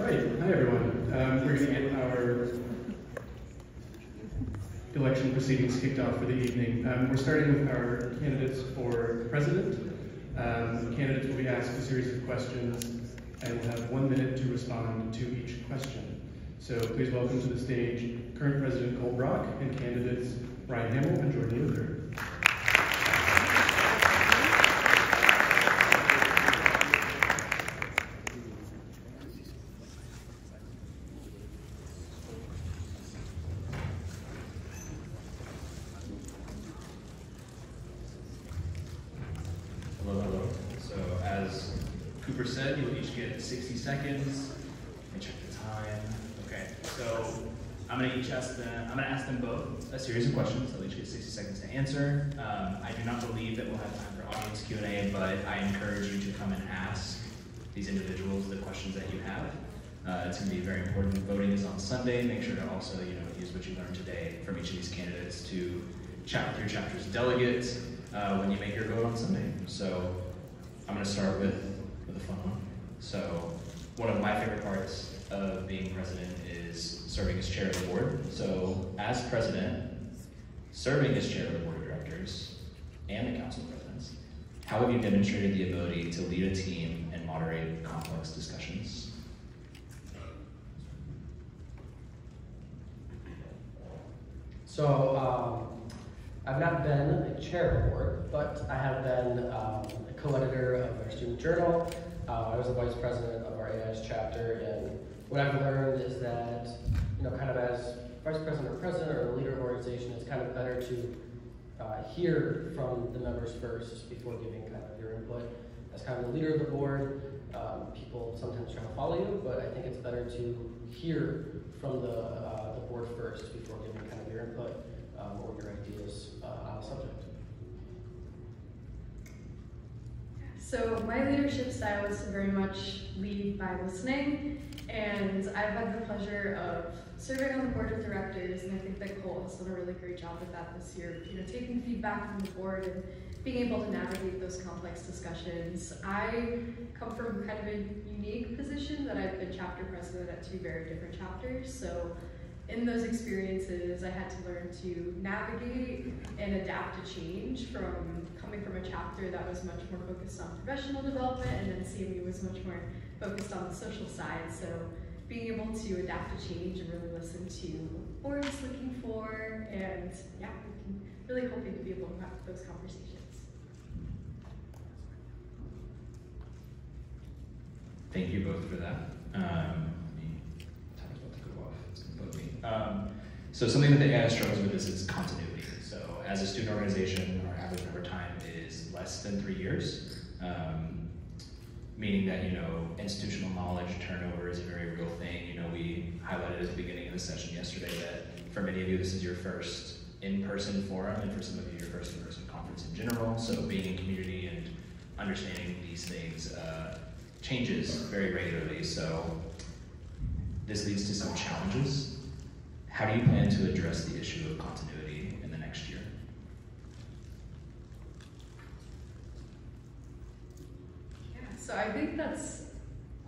Right, hi everyone. Um, we're going to get our election proceedings kicked off for the evening. Um, we're starting with our candidates for president. Um, candidates will be asked a series of questions and will have one minute to respond to each question. So please welcome to the stage current President Cole Brock and candidates Ryan Hamill and Jordan Luther. Hello, hello. So as Cooper said, you'll each get 60 seconds. Let me check the time. Okay, so I'm gonna each ask them, I'm gonna ask them both a series of questions. They'll each get 60 seconds to answer. Um, I do not believe that we'll have time for audience Q&A, but I encourage you to come and ask these individuals the questions that you have. Uh, it's gonna be very important. Voting is on Sunday. Make sure to also, you know, use what you learned today from each of these candidates to chat with your chapter's delegates uh, when you make your vote on Sunday. So I'm going to start with, with a fun one. So one of my favorite parts of being president is serving as chair of the board. So as president, serving as chair of the board of directors and the council presidents, how have you demonstrated the ability to lead a team and moderate complex discussions? So, um, I've not been a chair of board, but I have been um, a co-editor of our student journal. Uh, I was the vice president of our AIAS chapter, and what I've learned is that, you know, kind of as vice president or president or leader of an organization, it's kind of better to uh, hear from the members first before giving kind of your input. As kind of the leader of the board, um, people sometimes try to follow you, but I think it's better to hear from the, uh, the board first before giving kind of your input um, or your ideas uh, on a subject. So my leadership style is to very much lead by listening, and I've had the pleasure of serving on the board of directors, and I think that Cole has done a really great job with that this year. You know, taking feedback from the board and being able to navigate those complex discussions. I come from kind of a unique position that I've been chapter president at two very different chapters, so in those experiences, I had to learn to navigate and adapt to change from coming from a chapter that was much more focused on professional development, and then CMU was much more focused on the social side. So being able to adapt to change and really listen to what is looking for, and yeah, really hoping to be able to have those conversations. Thank you both for that. Um. Um, so something that the AI struggles with is continuity. So as a student organization, our average member time is less than three years, um, meaning that you know institutional knowledge turnover is a very real thing. You know, we highlighted at the beginning of the session yesterday that for many of you, this is your first in-person forum, and for some of you, your first in-person conference in general. So being in community and understanding these things. Uh, changes very regularly, so this leads to some challenges. How do you plan to address the issue of continuity in the next year? Yeah, so I think that's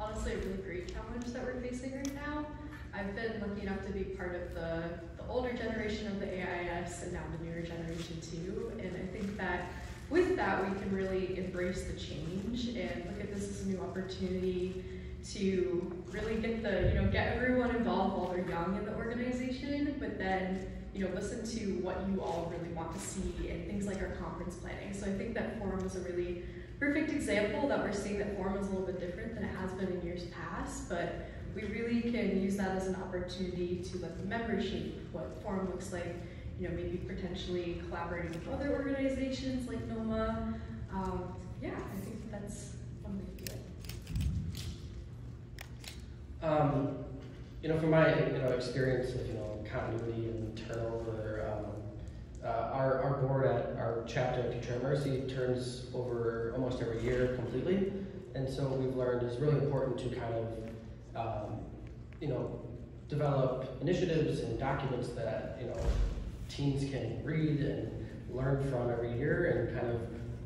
honestly a really great challenge that we're facing right now. I've been lucky enough to be part of the, the older generation of the AIAS and now the newer generation too, and I think that with that, we can really embrace the change and look at this as a new opportunity to really get the, you know, get everyone involved while they're young in the organization, but then, you know, listen to what you all really want to see and things like our conference planning. So I think that forum is a really perfect example that we're seeing that form is a little bit different than it has been in years past, but we really can use that as an opportunity to let the members shape what form looks like you know, maybe potentially collaborating with other organizations like NOMA. Um, yeah, I think that's one way to do it. Um, you know, from my you know experience with you know continuity and turnover, um, uh, our our board at our chapter at Future Mercy turns over almost every year completely, and so we've learned it's really important to kind of um, you know develop initiatives and documents that you know teens can read and learn from every year and kind of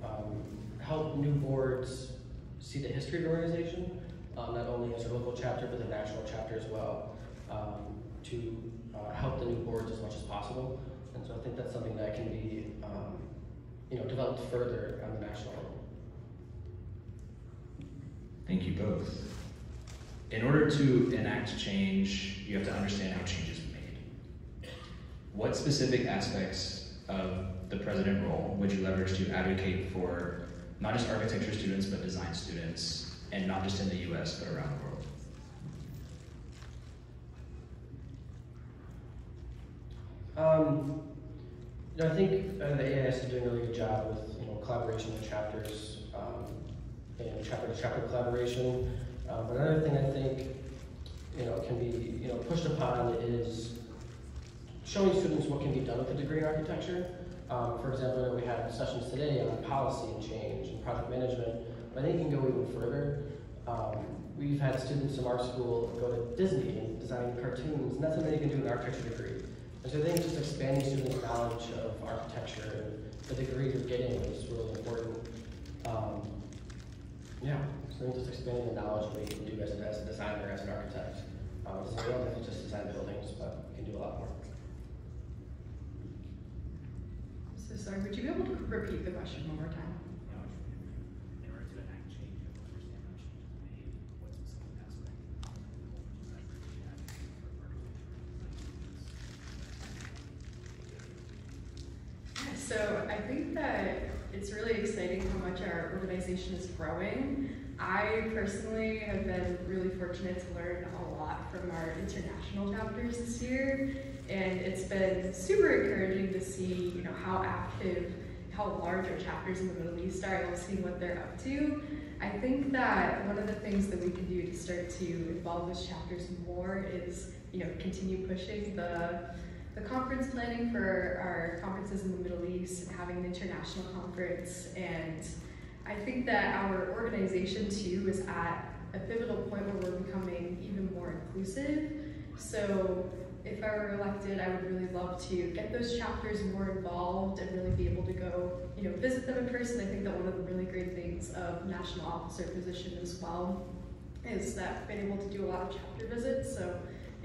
um, help new boards see the history of the organization, um, not only as a local chapter, but the national chapter as well um, to uh, help the new boards as much as possible. So I think that's something that can be, um, you know, developed further on the national level. Thank you both. In order to enact change, you have to understand how change is made. What specific aspects of the president role would you leverage to advocate for not just architecture students, but design students, and not just in the US, but around the world? Um, you know, I think uh, the AIAS is doing a really good job with you know collaboration with chapters um, and chapter to chapter collaboration. Uh, but another thing I think you know can be you know pushed upon is showing students what can be done with a degree in architecture. Um, for example, we had sessions today on policy and change and project management, but I think can go even further. Um, we've had students from our school go to Disney and design cartoons, and that's something you can do in an architecture degree. And so I think just expanding students' knowledge of architecture and the degree you're getting is really important. Um, yeah, so I think just expanding the knowledge of what you can do as a, as a designer, as an architect. Um, so you don't have to just design buildings, but you can do a lot more. So sorry, would you be able to repeat the question one more time? So I think that it's really exciting how much our organization is growing. I personally have been really fortunate to learn a lot from our international chapters this year, and it's been super encouraging to see, you know, how active, how large our chapters in the Middle East are, and seeing what they're up to. I think that one of the things that we can do to start to involve those chapters more is, you know, continue pushing the the conference planning for our conferences in the Middle East and having an international conference. And I think that our organization too is at a pivotal point where we're becoming even more inclusive. So if I were elected, I would really love to get those chapters more involved and really be able to go, you know, visit them in person. I think that one of the really great things of national officer position as well is that I've been able to do a lot of chapter visits. So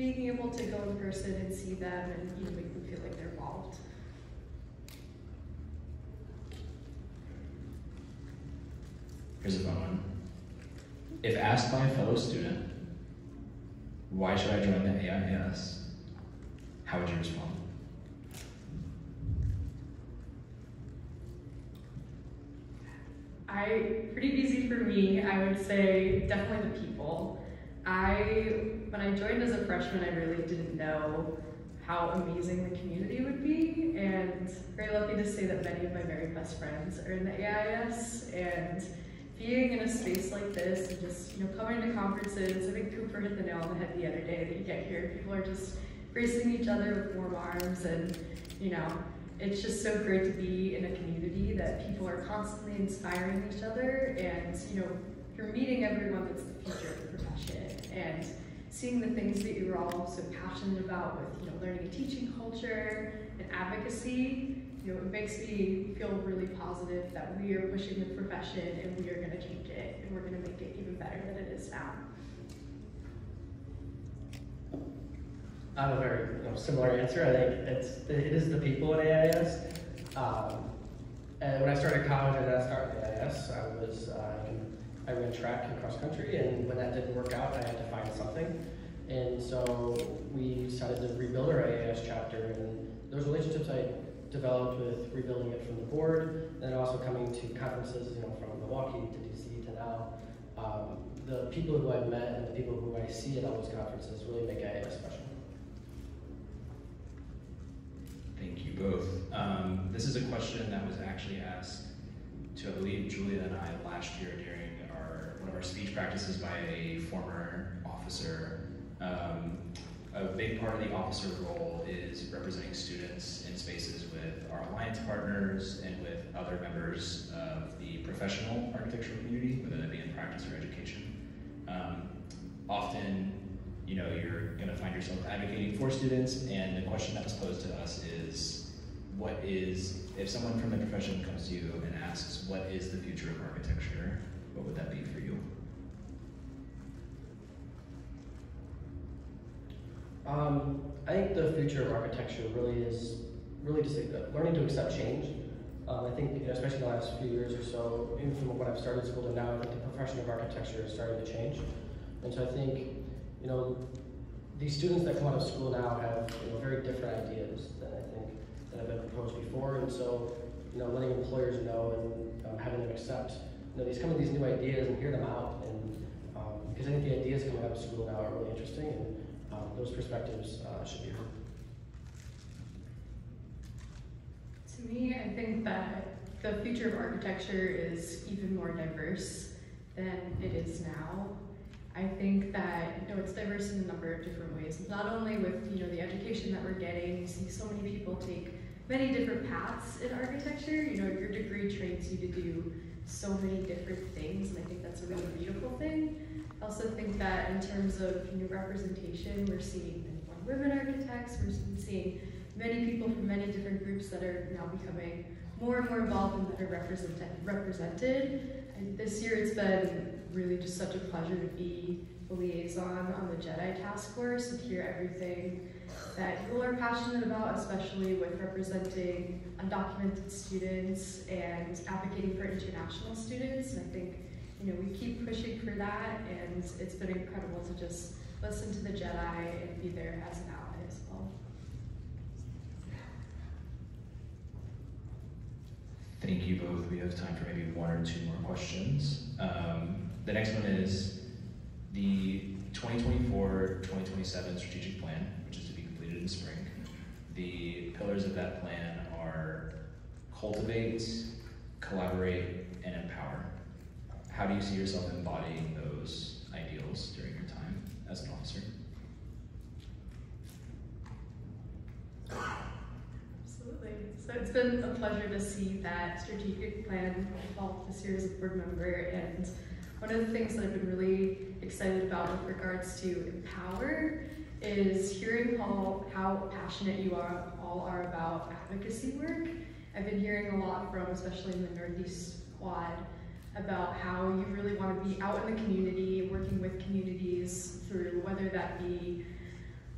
being able to go in person and see them and you know make them feel like they're involved. Here's a fun one. If asked by a fellow student, why should I join the AIAS? How would you respond? I pretty easy for me. I would say definitely the people. I when I joined as a freshman, I really didn't know how amazing the community would be, and very lucky to say that many of my very best friends are in the AIAS, and being in a space like this and just you know coming to conferences. I think Cooper hit the nail on the head the other day that you get here. People are just embracing each other with warm arms, and you know it's just so great to be in a community that people are constantly inspiring each other, and you know you're meeting everyone that's the future of the profession, and seeing the things that you're all so passionate about with you know learning and teaching culture and advocacy you know, it makes me feel really positive that we are pushing the profession and we are going to change it and we're going to make it even better than it is now. I have a very you know, similar answer. I think it's it is the people at AIAS. Um, and when I started college, I didn't start at AIAS. I was uh, I ran track and cross country, and when that didn't work out, I had to find something. And so we decided to rebuild our AIAS chapter, and those relationships I developed with rebuilding it from the board, and then also coming to conferences, you know, from Milwaukee to DC to now. Um, the people who I've met and the people who I see at all those conferences really make AIAS special. Thank you both. Um, this is a question that was actually asked to, I believe, Julia and I last year during our speech practices by a former officer. Um, a big part of the officer role is representing students in spaces with our alliance partners and with other members of the professional architectural community, whether that be in practice or education. Um, often, you know, you're going to find yourself advocating for students, and the question that was posed to us is, what is, if someone from the profession comes to you and asks, what is the future of architecture, what would that be for you? Um, I think the future of architecture really is really just uh, learning to accept change. Um, I think, you know, especially in the last few years or so, even from when I've started school to now, think the profession of architecture is starting to change. And so I think, you know, these students that come out of school now have you know, very different ideas than I think that have been proposed before. And so, you know, letting employers know and um, having them accept, you know, these come with these new ideas and hear them out. And um, because I think the ideas coming out of school now are really interesting, and um, those perspectives uh, should be heard. To me, I think that the future of architecture is even more diverse than it is now. I think that you know it's diverse in a number of different ways. Not only with you know the education that we're getting, you see so many people take many different paths in architecture. You know, your degree trains you to do so many different things, and I think that's a really beautiful thing. I also think that in terms of representation, we're seeing more women architects, we're seeing many people from many different groups that are now becoming more and more involved and are represented. represented. And this year it's been really just such a pleasure to be the liaison on the JEDI task force and hear everything that people are passionate about, especially with representing undocumented students and advocating for international students. And I think, you know, we keep pushing for that and it's been incredible to just listen to the JEDI and be there as an ally as well. Thank you both. We have time for maybe one or two more questions. Um, the next one is the 2024-2027 strategic plan, which is in spring. The pillars of that plan are cultivate, collaborate, and empower. How do you see yourself embodying those ideals during your time as an officer? Absolutely. So it's been a pleasure to see that strategic plan evolve this year as a board member. And one of the things that I've been really excited about with regards to empower is hearing how, how passionate you are, all are about advocacy work. I've been hearing a lot from, especially in the Northeast Quad, about how you really want to be out in the community, working with communities through whether that be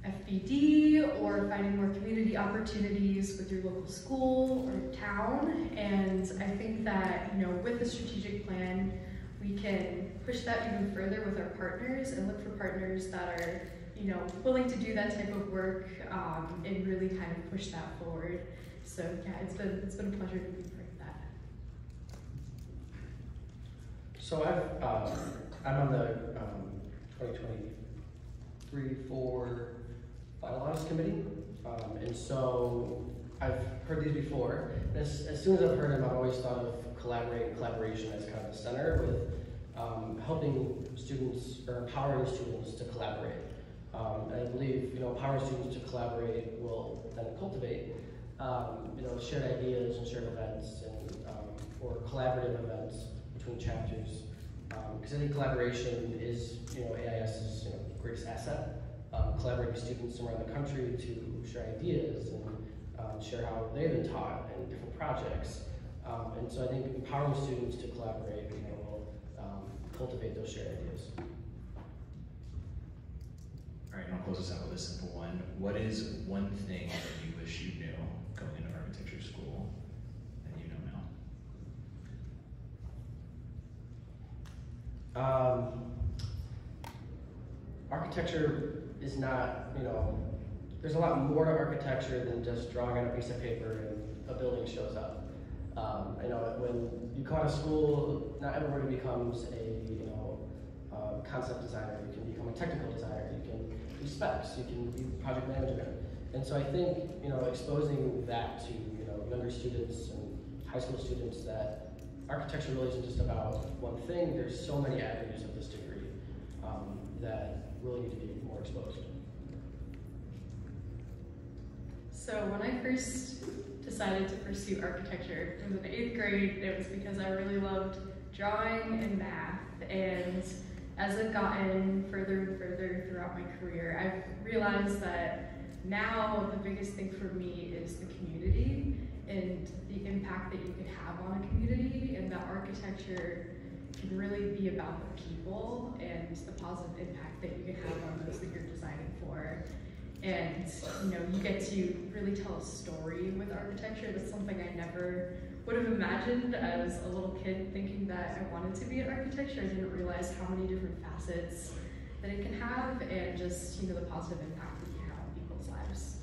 FBD or finding more community opportunities with your local school or town. And I think that, you know, with the strategic plan, we can push that even further with our partners and look for partners that are, you know, willing to do that type of work um, and really kind of push that forward. So yeah, it's been it's been a pleasure to be part of that. So I've um, I'm on the um, 2023 4 bylaws committee. Um, and so I've heard these before. As, as, soon as I've heard them, I've always thought of collaborate collaboration as kind of the center with um, helping students or empowering students to collaborate. Um, and I believe, you know, empowering students to collaborate will then cultivate, um, you know, shared ideas and shared events and, um, or collaborative events between chapters. Because I think collaboration is, you know, AIAS's you know, greatest asset um, collaborating with students around the country to share ideas and um, share how they've been taught in different projects. Um, and so I think empowering students to collaborate you know, will um, cultivate those shared ideas. All right, and I'll close this out with a simple one. What is one thing that you wish you knew going into architecture school that you know now? Um, architecture is not, you know, there's a lot more to architecture than just drawing on a piece of paper and a building shows up. Um, I know when you go to school, not everybody becomes a, you know, uh, concept designer. You can become a technical designer. You can do specs. You can be do project management. And so I think, you know, exposing that to, you know, younger students and high school students that architecture really isn't just about one thing. There's so many avenues of this degree um, that really need to be more exposed. So when I first decided to pursue architecture, it was in eighth grade, it was because I really loved drawing and math. And as I've gotten further and further throughout my career, I've realized that now the biggest thing for me is the community and the impact that you can have on a community and that architecture can really be about the people and the positive impact that you can have on those that you're designing for. and you know you get to really tell a story with architecture. That's something I never would have imagined as a little kid thinking that I wanted to be in architecture. I didn't realize how many different facets that it can have and just you know the positive impact it can have on people's lives.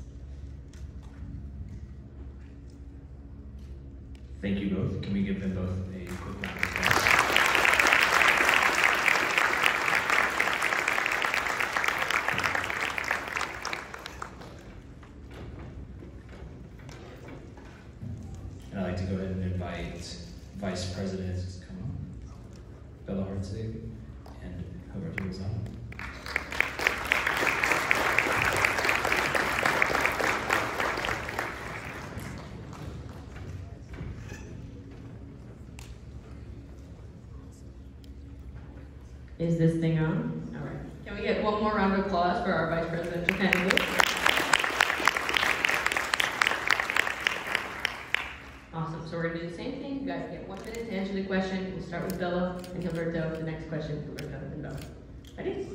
Thank you both. Can we give them both a quick round of applause? And I'd like to go ahead and invite Vice President to come up, Bella Hartzig and Roberto Lozano. Is this thing on? All right. Can we get one more round of applause for our vice presidential candidate? Awesome. So we're gonna do the same thing. You guys get one minute to answer the question. We'll start with Bella and Question, Gilberto and Bella. Ready?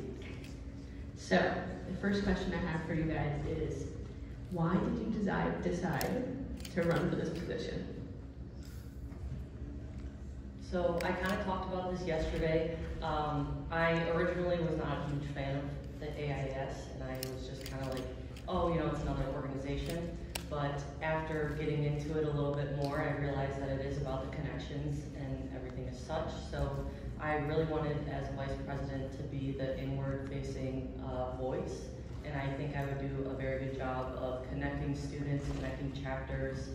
So the first question I have for you guys is, why did you decide decide to run for this position? So I kind of talked about this yesterday. Um, I originally was not a huge fan of the AIAS, and I was just kind of like, oh, you know, it's another organization. But after getting into it a little bit more, I realized that it is about the connections and everything as such. So I really wanted, as vice president, to be the inward-facing uh, voice, and I think I would do a very good job of connecting students, connecting chapters,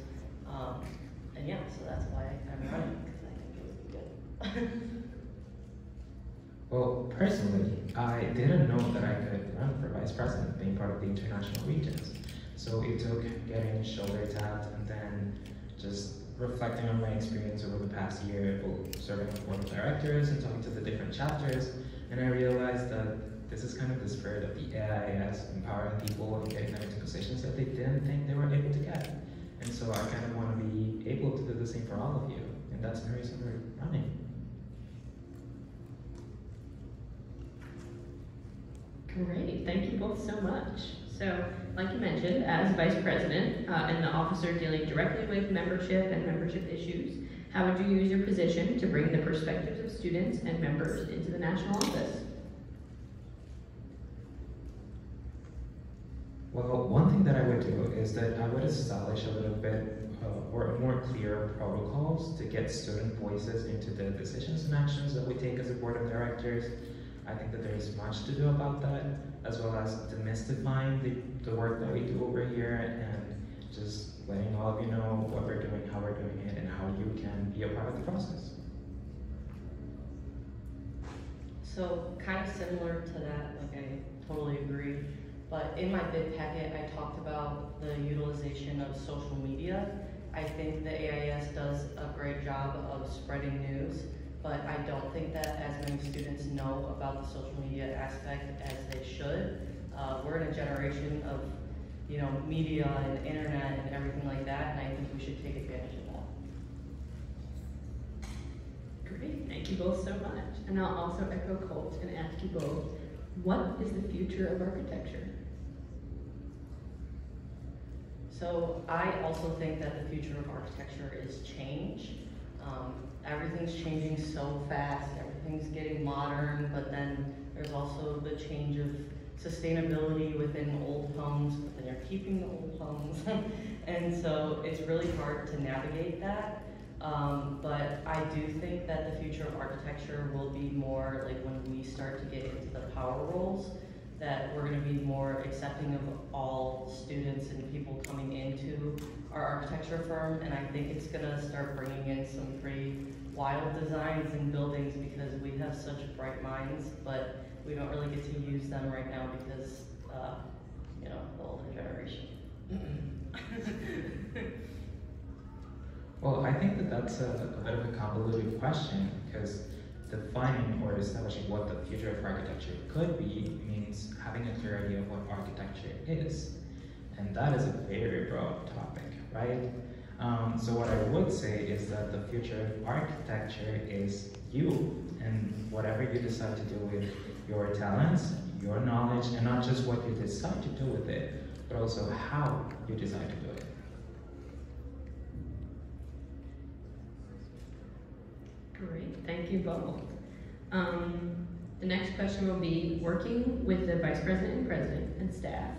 um, and yeah, so that's why I'm running because I think it would be good. Well, personally, I didn't know that I could run for vice president being part of the international regions. So it took getting shoulder tapped and then just reflecting on my experience over the past year, both serving on board of directors and talking to the different chapters. And I realized that this is kind of the spirit of the AIAS, empowering people and getting them into positions that they didn't think they were able to get. And so I kind of want to be able to do the same for all of you. And that's the reason we're running. Great, thank you both so much. So, like you mentioned, as vice president uh, and the officer dealing directly with membership and membership issues, how would you use your position to bring the perspectives of students and members into the national office? Well, one thing that I would do is that I would establish a little bit uh, or more clear protocols to get student voices into the decisions and actions that we take as a board of directors. I think that there is much to do about that, as well as demystifying the, the work that we do over here and just letting all of you know what we're doing, how we're doing it, and how you can be a part of the process. So kind of similar to that, like I totally agree. But in my bid packet, I talked about the utilization of social media. I think the AIAS does a great job of spreading news, but I don't think that as many students know about the social media aspect as they should. Uh, we're in a generation of, you know, media and internet and everything like that, and I think we should take advantage of that. Great, thank you both so much. And I'll also echo Cole and ask you both, what is the future of architecture? So I also think that the future of architecture is change. Um, everything's changing so fast, everything's getting modern, but then there's also the change of sustainability within old homes, but then you're keeping the old homes. and so it's really hard to navigate that. Um, but I do think that the future of architecture will be more like when we start to get into the power roles, that we're going to be more accepting of all students and people coming into our architecture firm. And I think it's to start bringing in some pretty wild designs and buildings because we have such bright minds, but we don't really get to use them right now because, uh, you know, the older generation. Well, I think that that's a, a bit of a convoluted question because defining or establishing what the future of architecture could be means having a clear idea of what architecture is. And that is a very broad topic, right? Um, so what I would say is that the future of architecture is you and whatever you decide to do with your talents, your knowledge and not just what you decide to do with it, but also how you decide to do it. Great, thank you both. Um, the next question will be, working with the vice president and president and staff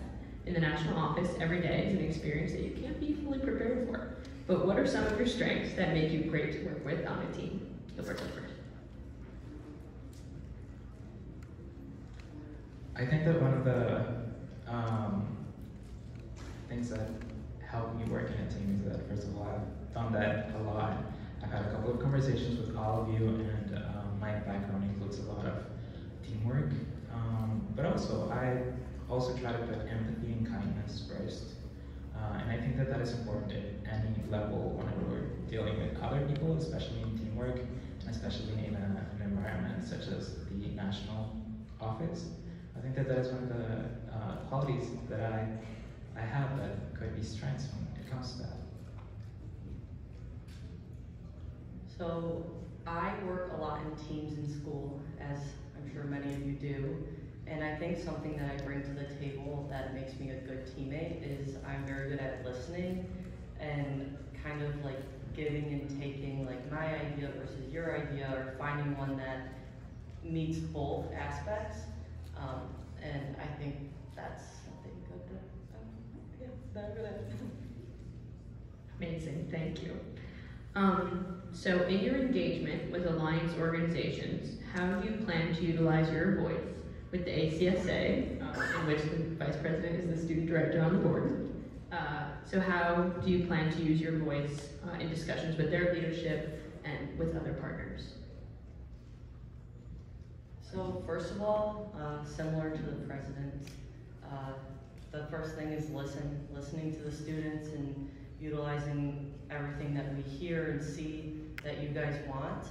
in the national office every day is an experience that you can't be fully prepared for. But what are some of your strengths that make you great to work with on a team? Goes first. I think that one of the um, things that help me work in a team is that, first of all, I've done that a lot. I've had a couple of conversations with all of you, and um, my background includes a lot of teamwork. Um, but also, I also try to put empathy and kindness first. Uh, and I think that that is important at any level whenever we're dealing with other people, especially in teamwork, and especially in a, an environment such as the national office. I think that that is one of the uh, qualities that I, I have that could be strengths when it comes to that. So I work a lot in teams in school, as I'm sure many of you do. And I think something that I bring to the table that makes me a good teammate is I'm very good at listening and kind of like giving and taking like my idea versus your idea or finding one that meets both aspects. Um, and I think that's something good that, I'm good at. Amazing, thank you. Um, so in your engagement with Alliance organizations, how do you plan to utilize your voice with the ACSA, uh, in which the vice president is the student director on the board? Uh, so how do you plan to use your voice uh, in discussions with their leadership and with other partners? So first of all, uh, similar to the president, uh, the first thing is listen, listening to the students and utilizing everything that we hear and see that you guys want.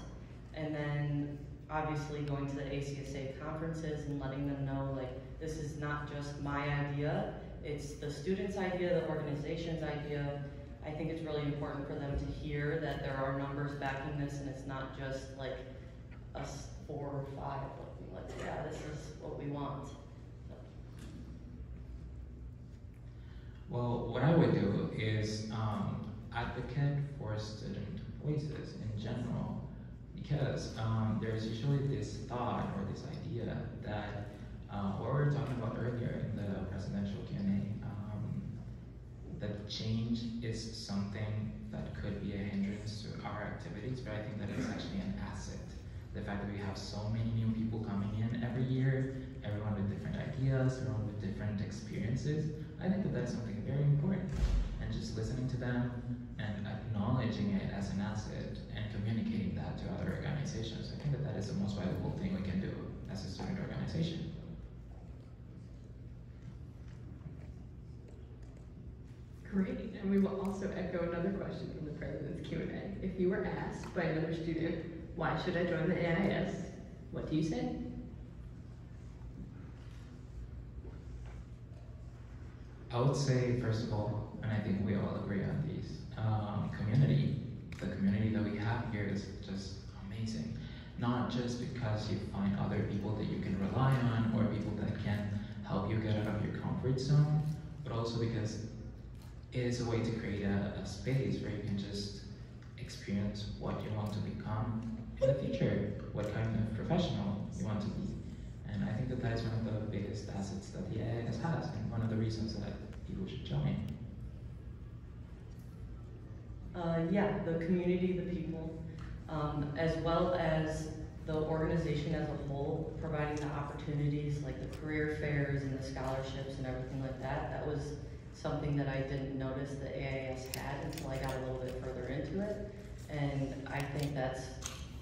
And then obviously going to the ACSA conferences and letting them know like, this is not just my idea, it's the student's idea, the organization's idea. I think it's really important for them to hear that there are numbers backing this and it's not just like us four or five looking like, yeah, this is what we want. Well, what I would do is um, advocate for student voices in general, because um, there's usually this thought or this idea that uh, what we were talking about earlier in the presidential Q&A, um, that change is something that could be a hindrance to our activities, but I think that it's actually an asset. The fact that we have so many new people coming in every year, everyone with different ideas, everyone with different experiences, I think that that's something very important. And just listening to them and acknowledging it as an asset communicating that to other organizations, I think that that is the most valuable thing we can do as a student organization. Great, and we will also echo another question from the president's Q&A. If you were asked by another student, why should I join the AIAS? What do you say? I would say, first of all, and I think we all agree on these, um, community. The community that we have here is just amazing. Not just because you find other people that you can rely on or people that can help you get out of your comfort zone, but also because it is a way to create a, a space where you can just experience what you want to become in the future, what kind of professional you want to be. And I think that that is one of the biggest assets that the AIAS has, and one of the reasons that people should join. Uh, yeah, the community, the people, um, as well as the organization as a whole, providing the opportunities like the career fairs and the scholarships and everything like that. That was something that I didn't notice the AIAS had until I got a little bit further into it. And I think that's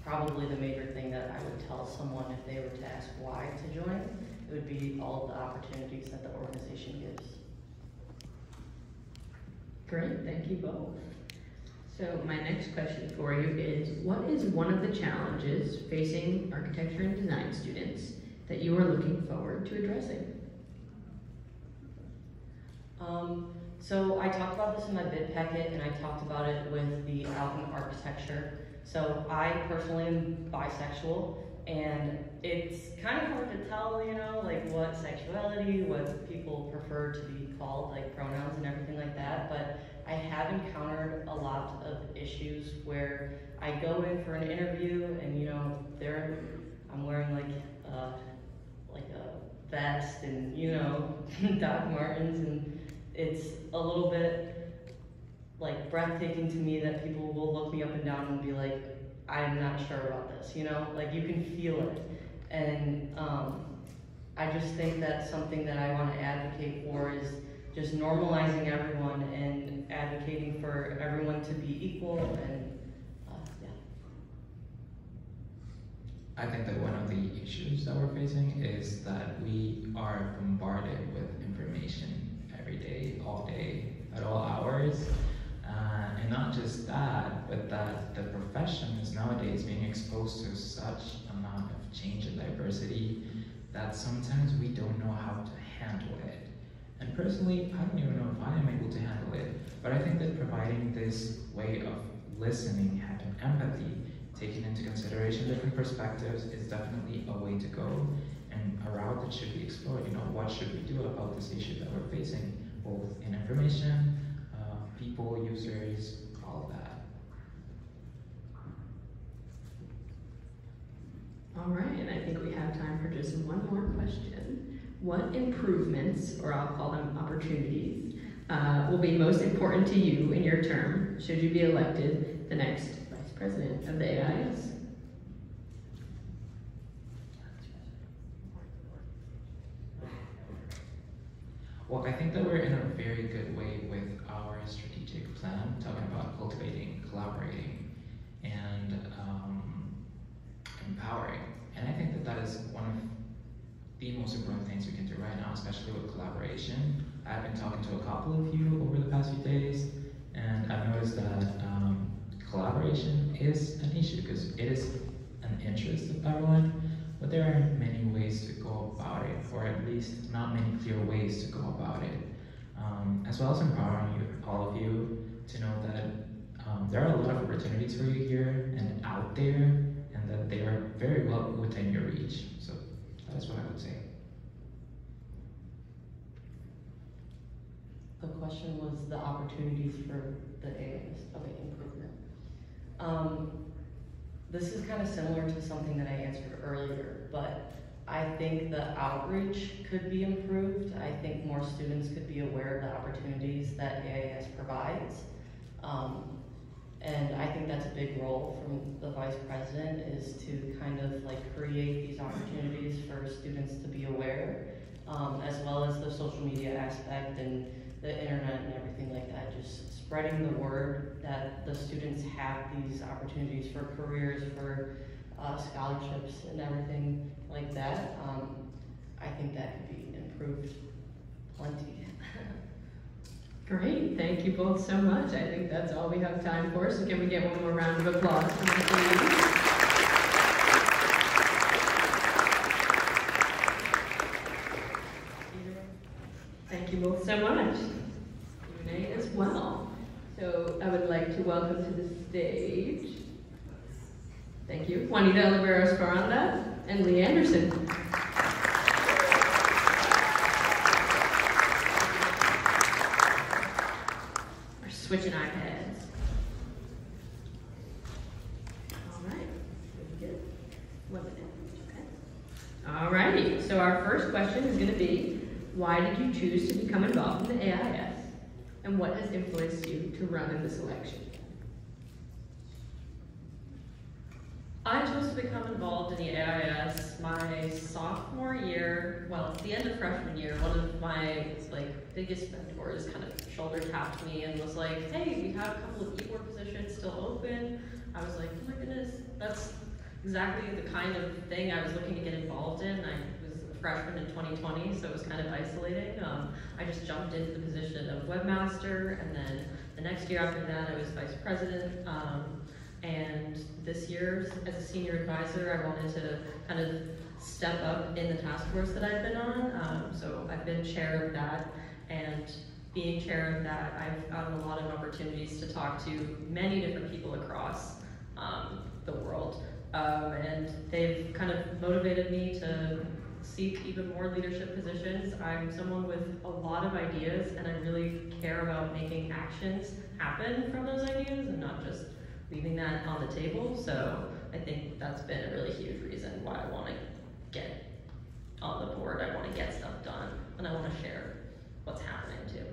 probably the major thing that I would tell someone if they were to ask why to join. It would be all the opportunities that the organization gives. Great, thank you both. So my next question for you is, what is one of the challenges facing architecture and design students that you are looking forward to addressing? Um, so I talked about this in my bid packet and I talked about it with the Alvin Architecture. So I personally am bisexual and it's kind of hard to tell, you know, like what sexuality, what people prefer to be called, like pronouns and everything like that. But I have encountered a lot of issues where I go in for an interview and you know, there I'm wearing like uh, like a vest and you know, Doc Martens, and it's a little bit like breathtaking to me that people will look me up and down and be like, I'm not sure about this, you know, like you can feel it. And um, I just think that's something that I want to advocate for is just normalizing everyone and advocating for everyone to be equal and uh, yeah. I think that one of the issues that we're facing is that we are bombarded with information every day, all day, at all hours. Uh, and not just that, but that the profession is nowadays being exposed to such amount of change and diversity that sometimes we don't know how to handle it. And personally, I don't even know if I am able to handle it, but I think that providing this way of listening, having empathy, taking into consideration different perspectives is definitely a way to go and a route that should be explored. You know, what should we do about this issue that we're facing, both in information, uh, people, users, all of that. All right, and I think we have time for just one more question. What improvements, or I'll call them opportunities, uh, will be most important to you in your term should you be elected the next vice president of the AIAS? Well, I think that we're in a very good way with our strategic plan, talking about cultivating, collaborating, and um, empowering. And I think that that is one of the most important things we can do right now, especially with collaboration. I've been talking to a couple of you over the past few days, and I've noticed that um, collaboration is an issue because it is an interest of everyone, but there are many ways to go about it, or at least not many clear ways to go about it. Um, as well as empowering you, all of you, to know that um, there are a lot of opportunities for you here and out there, and that they are very well within your reach. So that is what I would say. The question was the opportunities for the AIAS, okay, improvement. Um, this is kind of similar to something that I answered earlier, but I think the outreach could be improved. I think more students could be aware of the opportunities that AIAS provides. Um, and I think that's a big role from the vice president is to kind of like create these opportunities for students to be aware, um, as well as the social media aspect and the internet and everything like that. Just spreading the word that the students have these opportunities for careers, for uh, scholarships and everything like that. Um, I think that could be improved plenty. Great, thank you both so much. I think that's all we have time for, so can we get one more round of applause for the? Thank you both so much. Renee as well. So I would like to welcome to the stage, thank you, Juanita Oliveros Faranda and Lee Anderson. Switching iPads. All right, good. Okay. All righty, so our first question is gonna be, why did you choose to become involved in the AIAS? And what has influenced you to run in this election? I chose to become involved in the AIAS my sophomore year, well, the end of freshman year, one of my like biggest mentors kind of shoulder tapped me and was like, hey, we have a couple of e-board positions still open. I was like, oh my goodness, that's exactly the kind of thing I was looking to get involved in. I was a freshman in 2020, so it was kind of isolating. Um, I just jumped into the position of webmaster, and then the next year after that, I was vice president. Um, and this year, as a senior advisor, I wanted to kind of step up in the task force that I've been on. Um, so I've been chair of that, and being chair of that, I've gotten a lot of opportunities to talk to many different people across um, the world. Um, and they've kind of motivated me to seek even more leadership positions. I'm someone with a lot of ideas and I really care about making actions happen from those ideas and not just leaving that on the table. So I think that's been a really huge reason why I want to get on the board. I want to get stuff done and I want to share what's happening too.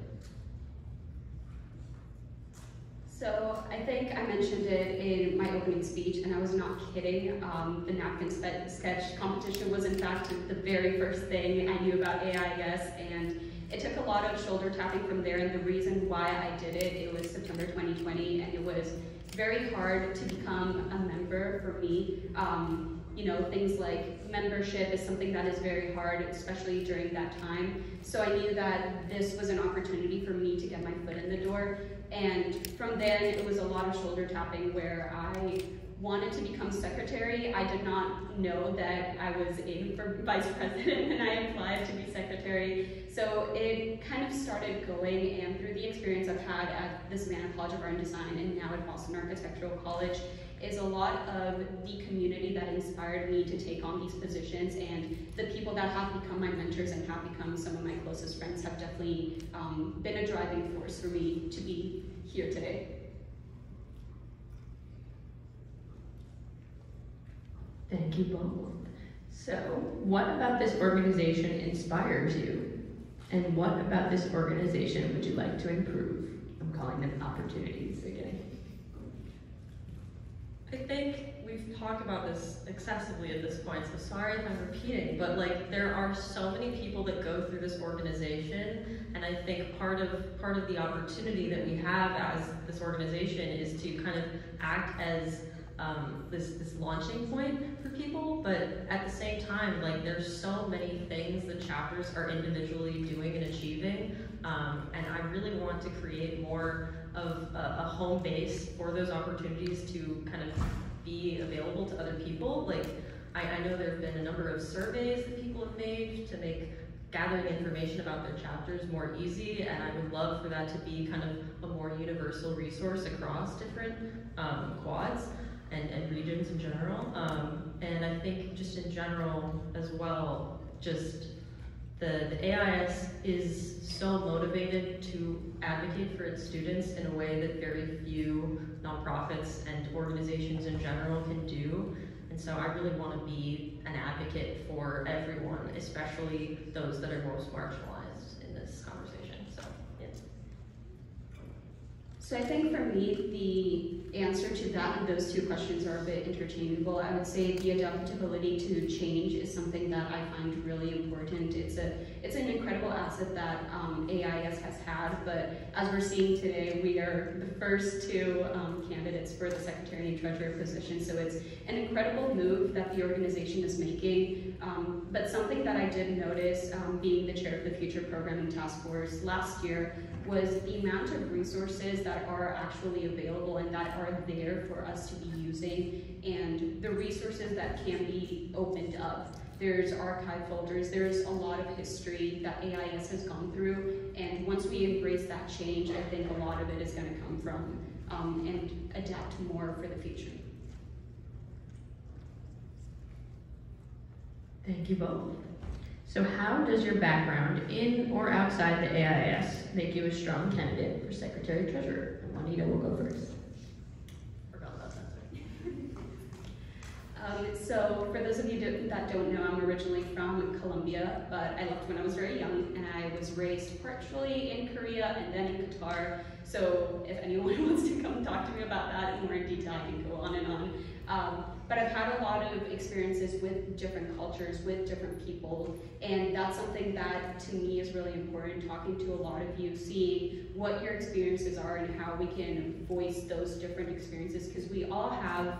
So I think I mentioned it in my opening speech, and I was not kidding. Um, the napkin sketch competition was in fact the very first thing I knew about AIAS, and it took a lot of shoulder tapping from there. And the reason why I did it, it was September 2020, and it was very hard to become a member for me. Um, you know, things like membership is something that is very hard, especially during that time. So I knew that this was an opportunity for me to get my foot in the door. And from then, it was a lot of shoulder tapping where I wanted to become secretary. I did not know that I was aiming for vice president when I applied to be secretary. So it kind of started going, and through the experience I've had at the Savannah College of Art and Design and now at Boston Architectural College, is a lot of the community that inspired me to take on these positions and the people that have become my mentors and have become some of my closest friends have definitely um, been a driving force for me to be here today. Thank you both. So, what about this organization inspires you? And what about this organization would you like to improve? I'm calling them opportunities again. I think we've talked about this excessively at this point, so sorry if I'm repeating, but like there are so many people that go through this organization, and I think part of part of the opportunity that we have as this organization is to kind of act as um, this this launching point for people, but at the same time, like there's so many things the chapters are individually doing and achieving, um, and I really want to create more of a, a home base for those opportunities to kind of be available to other people. Like, I, I know there have been a number of surveys that people have made to make gathering information about their chapters more easy, and I would love for that to be kind of a more universal resource across different um, quads and, and regions in general. Um, and I think just in general as well, just the, the AIAS is so motivated to advocate for its students in a way that very few nonprofits and organizations in general can do. And so I really want to be an advocate for everyone, especially those that are most marginalized in this conversation. So, yeah. So I think for me, the answer to that and those two questions are a bit interchangeable. I would say the adaptability to change is something that I find really important. It's a it's an incredible asset that um, AIAS has had, but as we're seeing today, we are the first two um, candidates for the Secretary and Treasurer position. So it's an incredible move that the organization is making. Um, but something that I did notice, um, being the chair of the Future Programming Task Force last year, was the amount of resources that are actually available and that are there for us to be using and the resources that can be opened up. There's archive folders, there's a lot of history that AIAS has gone through and once we embrace that change, I think a lot of it is going to come from um, and adapt more for the future. Thank you both. So how does your background in or outside the AIAS make you a strong candidate for Secretary Treasurer? And Juanita will go first. Forgot about that. Um, so for those of you that don't know, I'm originally from Colombia, but I left when I was very young, and I was raised partially in Korea and then in Qatar. So if anyone wants to come talk to me about that in more detail, I can go on and on. Um, but I've had a lot of experiences with different cultures, with different people, and that's something that to me is really important, talking to a lot of you, seeing what your experiences are and how we can voice those different experiences, because we all have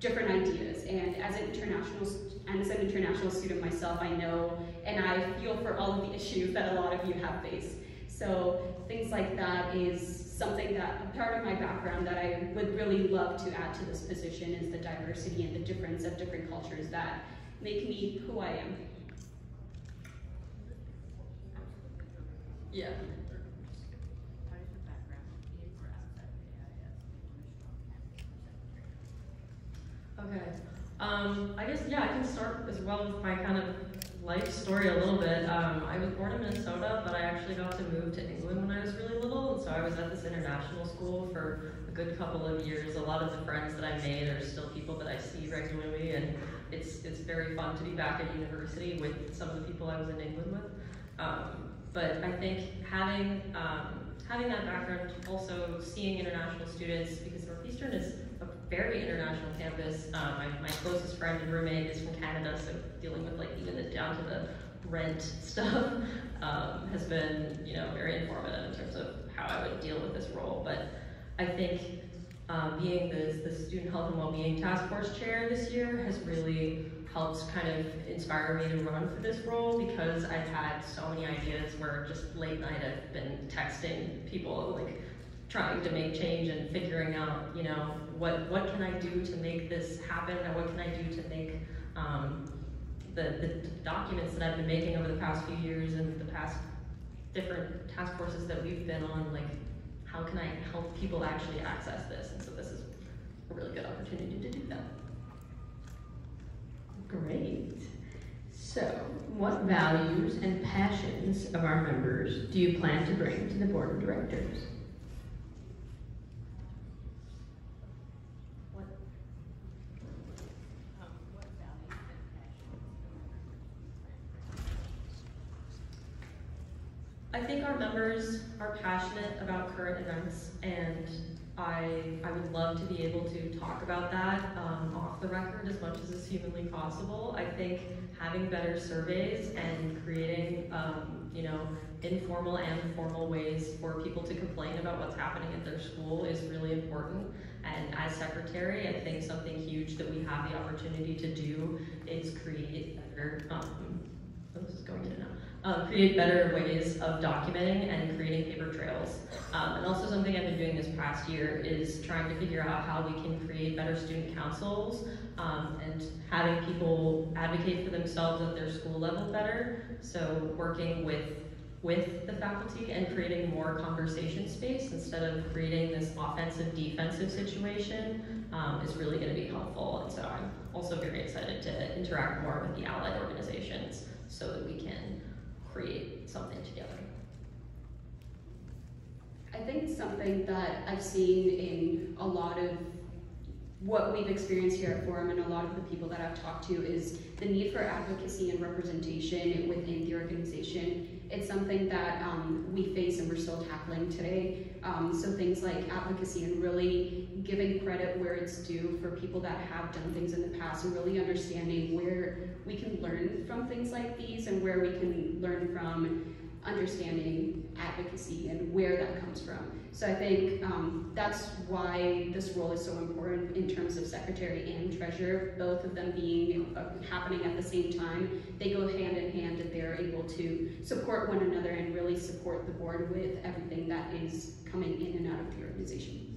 different ideas. And as an international and as an international student myself, I know and I feel for all of the issues that a lot of you have faced. So things like that is something that a part of my background that I would really love to add to this position is the diversity and the difference of different cultures that make me who I am. Yeah. Okay. Um, I guess, yeah, I can start as well with my kind of life story a little bit. Um, I was born in Minnesota, but I actually got to move to England when I was really little, and so I was at this international school for a good couple of years. A lot of the friends that I made are still people that I see regularly, and it's it's very fun to be back at university with some of the people I was in England with. Um, but I think having um, having that background, also seeing international students, because Northeastern is very international campus. Um, my, my closest friend and roommate is from Canada, so dealing with like even the down to the rent stuff um, has been you know very informative in terms of how I would deal with this role. But I think um, being the, the Student Health and Wellbeing Task Force Chair this year has really helped kind of inspire me to run for this role because I've had so many ideas where just late night I've been texting people like trying to make change and figuring out, you know, what, what can I do to make this happen and what can I do to make um, the, the documents that I've been making over the past few years and the past different task forces that we've been on, like how can I help people actually access this? And so this is a really good opportunity to do that. Great. So, what values and passions of our members do you plan to bring to the board of directors? I think our members are passionate about current events, and I, I would love to be able to talk about that um, off the record as much as is humanly possible. I think having better surveys and creating, um, you know, informal and formal ways for people to complain about what's happening at their school is really important. And as secretary, I think something huge that we have the opportunity to do is create better, um, this is going in and out um, create better ways of documenting and creating paper trails. Um, and also something I've been doing this past year is trying to figure out how we can create better student councils um, and having people advocate for themselves at their school level better. So working with with the faculty and creating more conversation space instead of creating this offensive defensive situation um, is really going to be helpful. And so I'm also very excited to interact more with the allied organizations so that we can create something together. I think something that I've seen in a lot of what we've experienced here at Forum and a lot of the people that I've talked to is the need for advocacy and representation within the organization. It's something that um, we face and we're still tackling today. Um, so things like advocacy and really giving credit where it's due for people that have done things in the past and really understanding where we can learn from things like these and where we can learn from understanding advocacy and where that comes from. So I think um, that's why this role is so important in terms of secretary and treasurer, both of them being uh, happening at the same time. They go hand in hand and they're able to support one another and really support the board with everything that is coming in and out of the organization.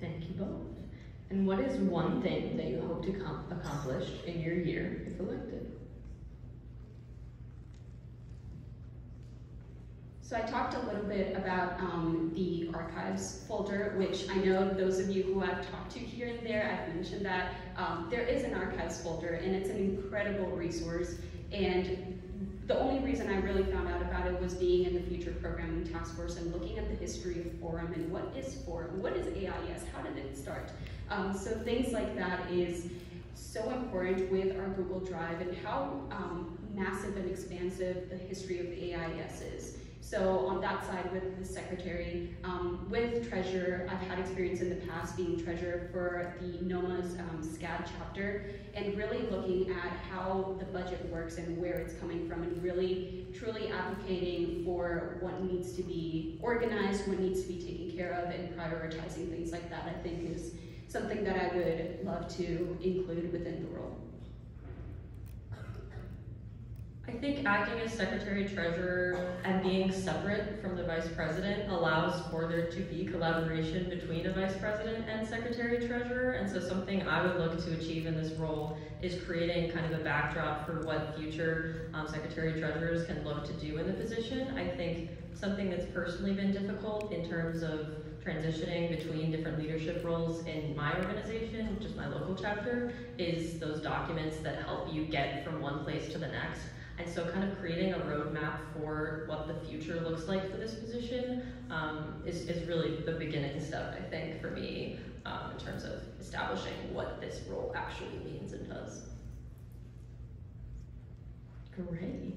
Thank you both. And what is one thing that you hope to accomplish in your year if elected? So I talked a little bit about um, the archives folder, which I know those of you who I've talked to here and there, I've mentioned that um, there is an archives folder and it's an incredible resource. And the only reason I really found out about it was being in the Future Programming Task Force and looking at the history of Forum and what is Forum, what is AIAS, how did it start? Um, so things like that is so important with our Google Drive and how um, massive and expansive the history of AIAS is. So on that side with the secretary, um, with treasurer, I've had experience in the past being treasurer for the NOMA's um, SCAD chapter and really looking at how the budget works and where it's coming from and really truly advocating for what needs to be organized, what needs to be taken care of and prioritizing things like that I think is something that I would love to include within the role. I think acting as secretary treasurer and being separate from the vice president allows for there to be collaboration between a vice president and secretary treasurer. And so something I would look to achieve in this role is creating kind of a backdrop for what future um, secretary treasurers can look to do in the position. I think something that's personally been difficult in terms of transitioning between different leadership roles in my organization, which is my local chapter, is those documents that help you get from one place to the next. And so kind of creating a roadmap for what the future looks like for this position um, is, is really the beginning step, I think, for me um, in terms of establishing what this role actually means and does. Great.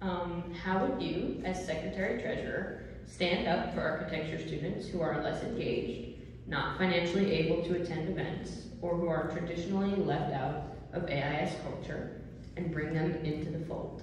Um, how would you, as Secretary Treasurer, stand up for architecture students who are less engaged, not financially able to attend events, or who are traditionally left out of AIAS culture, and bring them into the fold?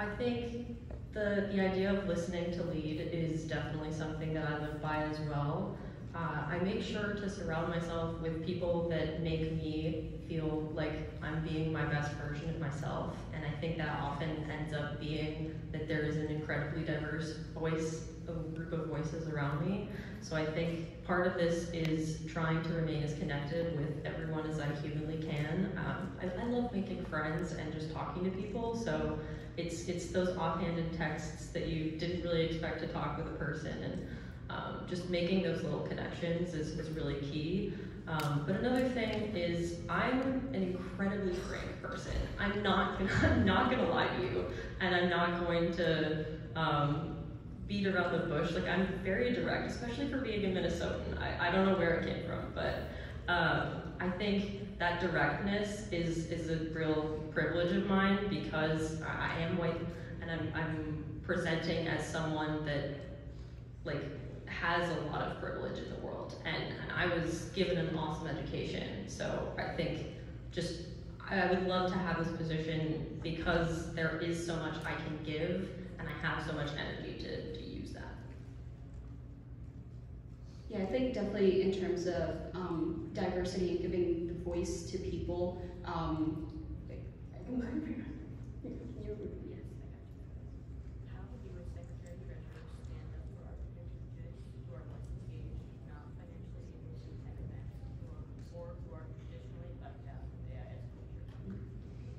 I think the, the idea of listening to lead is definitely something that I live by as well. Uh, I make sure to surround myself with people that make me feel like I'm being my best version of myself. And I think that often ends up being that there is an incredibly diverse voice, a group of voices around me. So I think part of this is trying to remain as connected with everyone as I humanly can. Um, I, I love making friends and just talking to people. So it's it's those offhanded texts that you didn't really expect to talk with a person and um, just making those little connections is, is really key. Um, but another thing is I'm an incredibly frank person. I'm not gonna, I'm not gonna lie to you, and I'm not going to um, beat around the bush. Like I'm very direct, especially for being a Minnesotan. I, I don't know where it came from, but um, I think that directness is is a real privilege of mine because I, am white and I'm, I'm presenting as someone that like has a lot of privilege in the world and, and I was given an awesome education so I think just I would love to have this position because there is so much I can give and I have so much energy to, to use that. Yeah, I think definitely in terms of um, diversity and giving the voice to people. Um, How would you as Secretary Treasurer stand up for architecture students who are less engaged, not financially able to attend events, or, or who are traditionally left out of AIAS culture?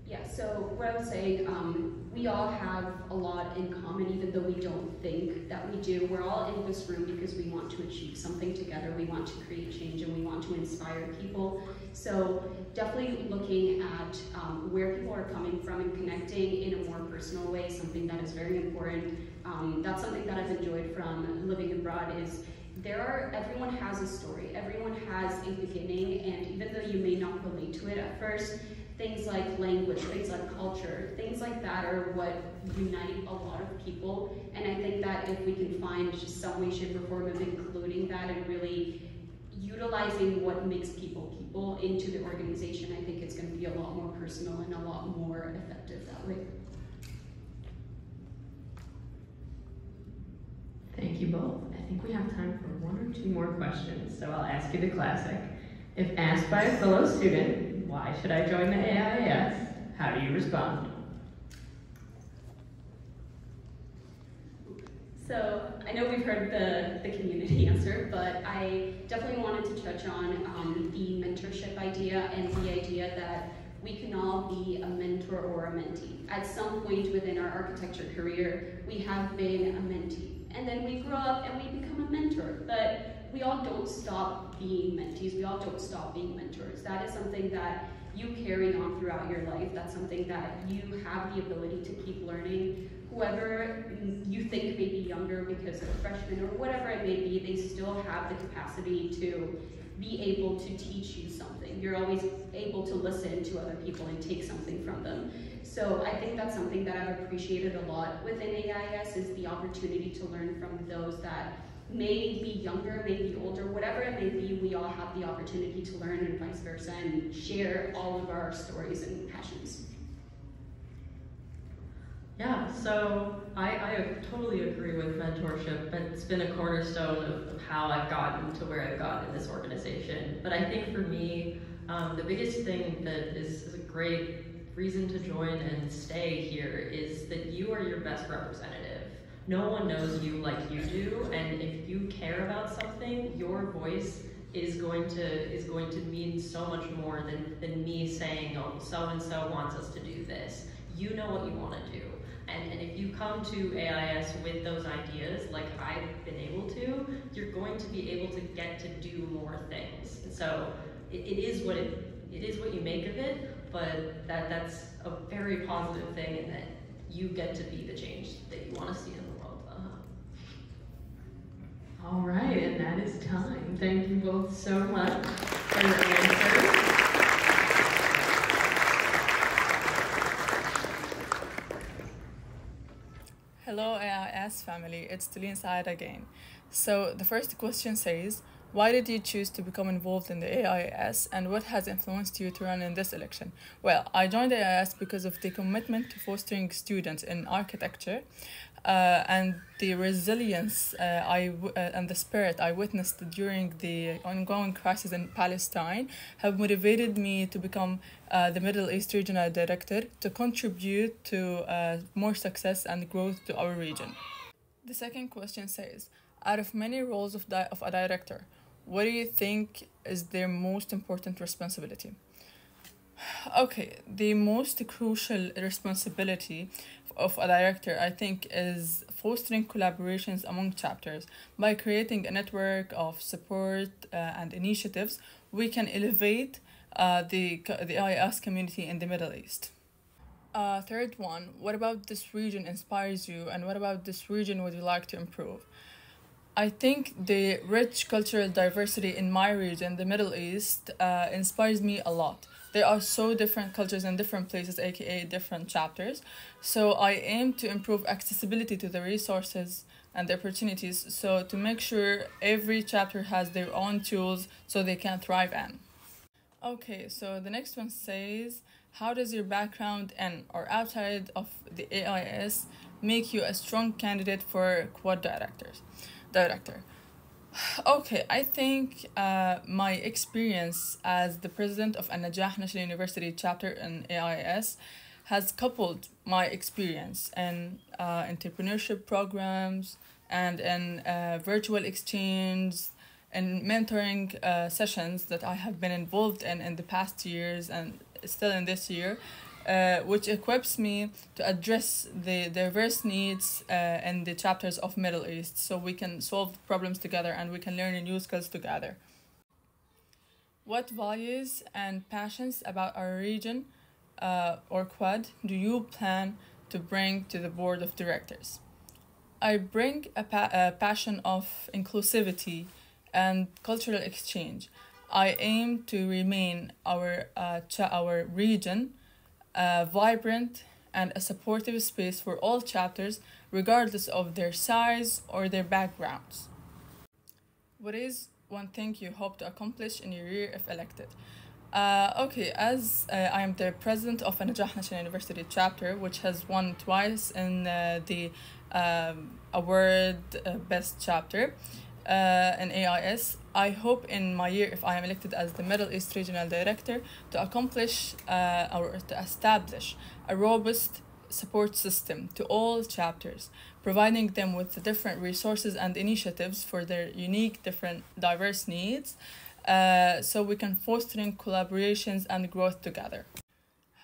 Yeah, so what I would saying, um, we all have a lot in common, even though we don't think that we do. We're all in this room because we want to achieve something together. We want to create change and we want to inspire people. So definitely looking at um, where people are coming from and connecting in a more personal way, something that is very important. Um, that's something that I've enjoyed from living abroad is there are everyone has a story everyone has a beginning and even though you may not relate to it at first things like language things like culture things like that are what unite a lot of people and i think that if we can find just some way shape or form of including that and really utilizing what makes people people into the organization i think it's going to be a lot more personal and a lot more effective that way Thank you both. I think we have time for one or two more questions, so I'll ask you the classic. If asked by a fellow student, why should I join the AIAS? How do you respond? So I know we've heard the, the community answer, but I definitely wanted to touch on um, the mentorship idea and the idea that we can all be a mentor or a mentee. At some point within our architecture career, we have been a mentee. And then we grow up and we become a mentor. But we all don't stop being mentees. We all don't stop being mentors. That is something that you carry on throughout your life. That's something that you have the ability to keep learning. Whoever you think may be younger because they're freshmen or whatever it may be, they still have the capacity to be able to teach you something. You're always able to listen to other people and take something from them. So I think that's something that I've appreciated a lot within AIAS is the opportunity to learn from those that may be younger, may be older, whatever it may be, we all have the opportunity to learn and vice versa and share all of our stories and passions. Yeah, so I, I totally agree with mentorship. But it's been a cornerstone of, of how I've gotten to where I've gotten in this organization. But I think for me, um, the biggest thing that is, is a great reason to join and stay here is that you are your best representative. No one knows you like you do, and if you care about something, your voice is going to is going to mean so much more than, than me saying, oh, so and so wants us to do this. you know what you want to do. And, and if you come to AIAS with those ideas, like I've been able to, you're going to be able to get to do more things. So it, it is what it, it is what you make of it, but that, that's a very positive thing in that you get to be the change that you want to see in. All right, and that is time. Thank you both so much for your answers. Hello AIAS family, it's Tulin Saad again. So the first question says, why did you choose to become involved in the AIAS and what has influenced you to run in this election? Well, I joined AIAS because of the commitment to fostering students in architecture uh, and the resilience uh, I w- uh, and the spirit I witnessed during the ongoing crisis in Palestine have motivated me to become uh, the Middle East Regional Director to contribute to uh, more success and growth to our region. The second question says, out of many roles of, di- of a director, what do you think is their most important responsibility? Okay, the most crucial responsibility of a director, I think, is fostering collaborations among chapters. By creating a network of support uh, and initiatives, we can elevate uh, the, the AIAS community in the Middle East. Uh, third one, what about this region inspires you, and what about this region would you like to improve? I think the rich cultural diversity in my region, the Middle East, uh, inspires me a lot. There are so different cultures in different places, aka different chapters. So I aim to improve accessibility to the resources and the opportunities. So to make sure every chapter has their own tools so they can thrive in. Okay, so the next one says, how does your background and or outside of the AIAS make you a strong candidate for quad directors? Director. Okay, I think uh, my experience as the president of An-Najah National University chapter in AIAS has coupled my experience in uh, entrepreneurship programs and in uh, virtual exchange and mentoring uh, sessions that I have been involved in in the past years and still in this year, uh, which equips me to address the diverse needs uh, in the chapters of Middle East so we can solve problems together and we can learn new skills together. What values and passions about our region uh, or Quad do you plan to bring to the board of directors? I bring a, pa- a passion of inclusivity and cultural exchange. I aim to remain our uh, our region uh, vibrant and a supportive space for all chapters, regardless of their size or their backgrounds. What is one thing you hope to accomplish in your year if elected? Uh, okay, as uh, I am the president of An-Najah National University chapter, which has won twice in uh, the um, award uh, best chapter uh, in AIAS, I hope in my year, if I am elected as the Middle East Regional Director, to accomplish uh, or to establish a robust support system to all chapters, providing them with the different resources and initiatives for their unique, different, diverse needs, uh, so we can fostering collaborations and growth together.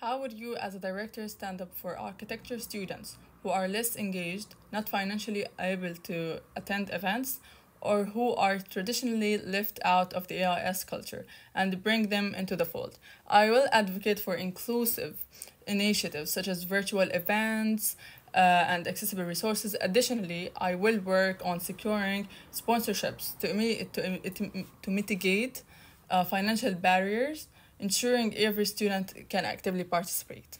How would you, as a director, stand up for architecture students who are less engaged, not financially able to attend events, or who are traditionally left out of the AIAS culture and bring them into the fold. I will advocate for inclusive initiatives such as virtual events uh, and accessible resources. Additionally, I will work on securing sponsorships to, to, to, to mitigate uh, financial barriers, ensuring every student can actively participate.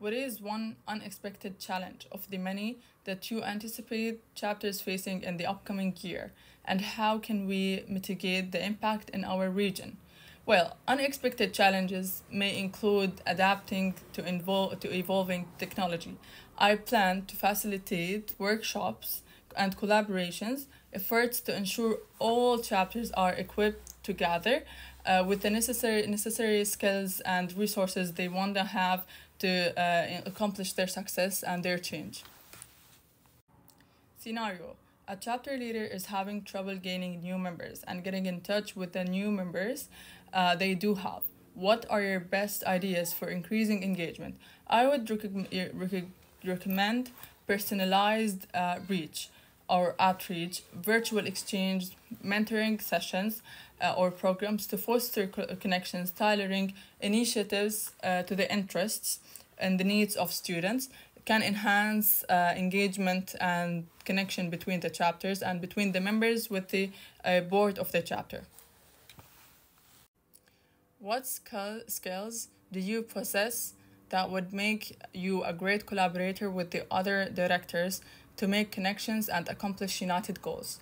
What is one unexpected challenge of the many that you anticipate chapters facing in the upcoming year, and how can we mitigate the impact in our region? Well, unexpected challenges may include adapting to, invol- to evolving technology. I plan to facilitate workshops and collaborations, efforts to ensure all chapters are equipped together uh, with the necessary necessary skills and resources they want to have to uh, accomplish their success and their change. Scenario A chapter leader is having trouble gaining new members and getting in touch with the new members uh, they do have. What are your best ideas for increasing engagement? I would recog- recog- recommend personalized uh, reach or outreach, virtual exchange, mentoring sessions, uh, or programs to foster co- connections, tailoring initiatives uh, to the interests and the needs of students can enhance uh, engagement and connection between the chapters and between the members with the uh, board of the chapter. What skill- skills do you possess that would make you a great collaborator with the other directors to make connections and accomplish united goals?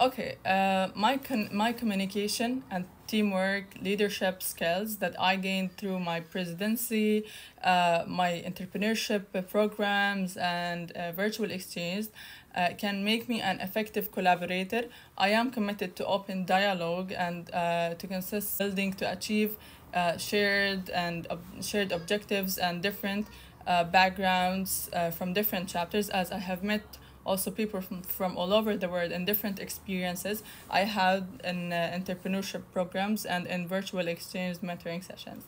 Okay, uh, my con- my communication and teamwork, leadership skills that I gained through my presidency, uh, my entrepreneurship programs, and uh, virtual exchange uh, can make me an effective collaborator. I am committed to open dialogue and uh, to consist building to achieve uh, shared and ob- shared objectives and different uh, backgrounds uh, from different chapters as I have met also people from, from all over the world and different experiences I had in uh, entrepreneurship programs and in virtual exchange mentoring sessions.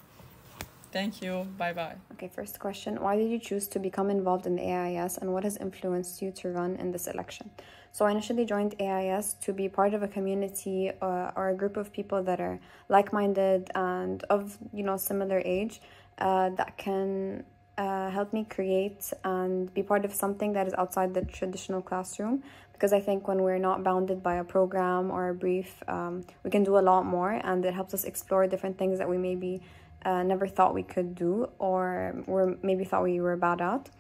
Thank you. Bye bye. Okay, first question Why did you choose to become involved in the AIAS and what has influenced you to run in this election? So, I initially joined AIAS to be part of a community uh, or a group of people that are like minded and of you know similar age uh, that can uh, help me create and be part of something that is outside the traditional classroom because I think when we're not bounded by a program or a brief, um, we can do a lot more and it helps us explore different things that we maybe uh, never thought we could do or or maybe thought we were bad at.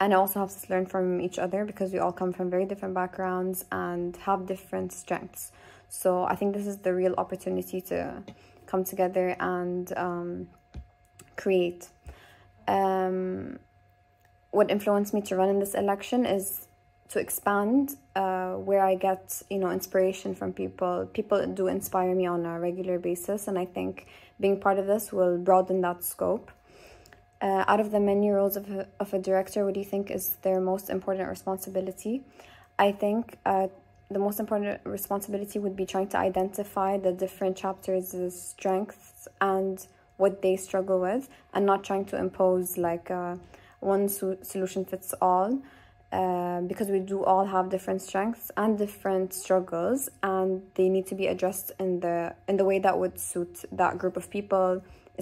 And it also helps us learn from each other because we all come from very different backgrounds and have different strengths. So I think this is the real opportunity to come together and um, create. Um, what influenced me to run in this election is to expand uh, where I get you know inspiration from people. People do inspire me on a regular basis, and I think being part of this will broaden that scope. Uh, out of the many roles of a, of a director, what do you think is their most important responsibility? I think uh, the most important responsibility would be trying to identify the different chapters' strengths and what they struggle with, and not trying to impose like uh, one so- solution fits all. Uh, because we do all have different strengths and different struggles, and they need to be addressed in the in the way that would suit that group of people,